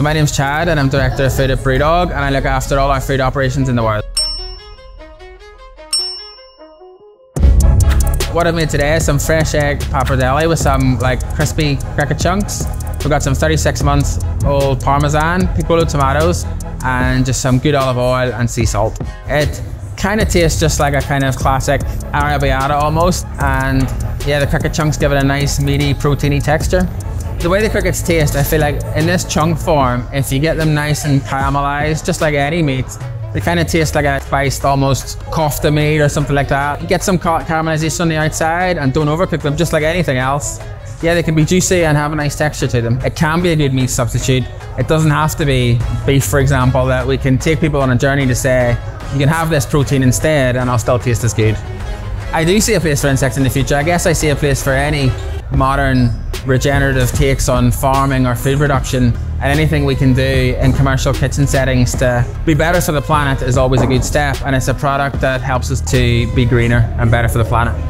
So my name's Chad and I'm Director of Food at Brewdog and I look after all our food operations in the world. What I've made today is some fresh egg pappardelle with some like crispy cricket chunks. We've got some 36 months old Parmesan, piccolo tomatoes, and just some good olive oil and sea salt. It kind of tastes just like a kind of classic arrabbiata almost, and yeah, the cricket chunks give it a nice meaty, proteiny texture. The way the crickets taste, I feel like in this chunk form, if you get them nice and caramelized, just like any meat, they kind of taste like a spiced almost kofta meat or something like that. Get some caramelization on the outside and don't overcook them just like anything else. Yeah, they can be juicy and have a nice texture to them. It can be a good meat substitute. It doesn't have to be beef, for example, that we can take people on a journey to say, you can have this protein instead and I'll still taste as good. I do see a place for insects in the future. I guess I see a place for any modern regenerative takes on farming or food production and anything we can do in commercial kitchen settings to be better for the planet is always a good step and it's a product that helps us to be greener and better for the planet.